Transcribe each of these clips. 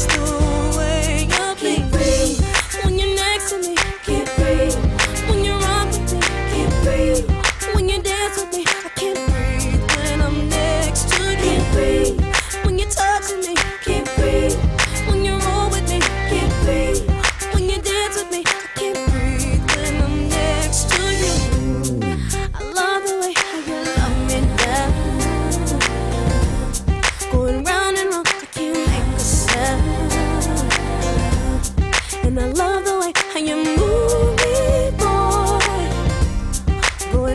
still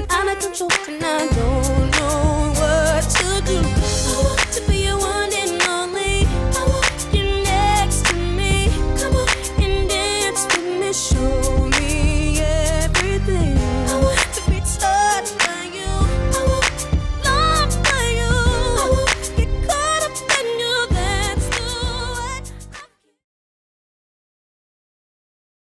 out of control, and I don't know what to do.